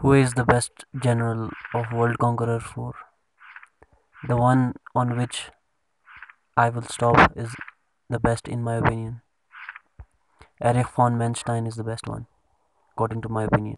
Who is the best general of World Conqueror 4? The one on which I will stop is the best in my opinion. Erich von Manstein is the best one, according to my opinion.